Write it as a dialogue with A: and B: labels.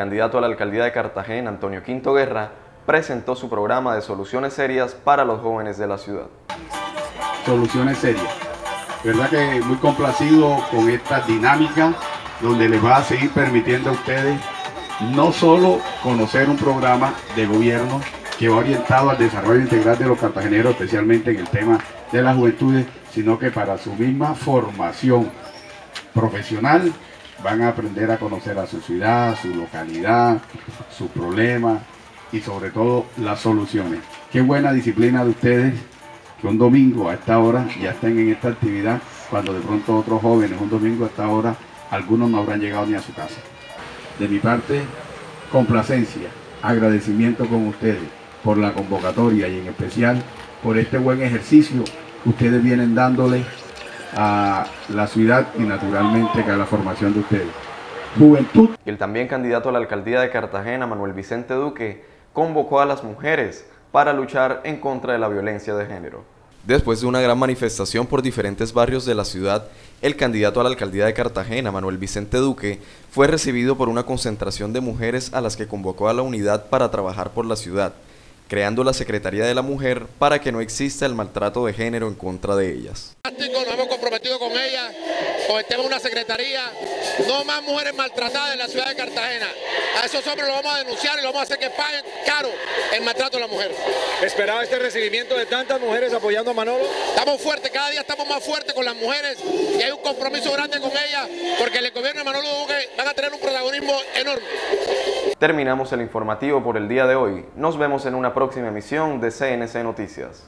A: candidato a la alcaldía de Cartagena, Antonio Quinto Guerra, presentó su programa de soluciones serias para los jóvenes de la ciudad.
B: Soluciones serias. ¿Verdad que muy complacido con esta dinámica donde les va a seguir permitiendo a ustedes no solo conocer un programa de gobierno que va orientado al desarrollo integral de los cartageneros, especialmente en el tema de las juventudes, sino que para su misma formación profesional van a aprender a conocer a su ciudad, su localidad, sus problemas y sobre todo las soluciones. Qué buena disciplina de ustedes que un domingo a esta hora ya estén en esta actividad, cuando de pronto otros jóvenes un domingo a esta hora, algunos no habrán llegado ni a su casa. De mi parte, complacencia, agradecimiento con ustedes por la convocatoria y en especial por este buen ejercicio que ustedes vienen dándole a la ciudad y naturalmente a la formación de ustedes. Juventud.
A: El también candidato a la alcaldía de Cartagena, Manuel Vicente Duque, convocó a las mujeres para luchar en contra de la violencia de género. Después de una gran manifestación por diferentes barrios de la ciudad, el candidato a la alcaldía de Cartagena, Manuel Vicente Duque, fue recibido por una concentración de mujeres a las que convocó a la unidad para trabajar por la ciudad, creando la Secretaría de la Mujer para que no exista el maltrato de género en contra de ellas.
C: Nos hemos comprometido con ellas, con el tema de una secretaría, no más mujeres maltratadas en la ciudad de Cartagena. A esos hombres los vamos a denunciar y los vamos a hacer que paguen caro el maltrato de la mujer.
D: ¿Esperaba este recibimiento de tantas mujeres apoyando a Manolo?
C: Estamos fuertes, cada día estamos más fuertes con las mujeres y hay un compromiso grande con ellas porque el gobierno de Manolo Duque van a tener un protagonismo enorme.
A: Terminamos el informativo por el día de hoy. Nos vemos en una próxima emisión de CNC Noticias.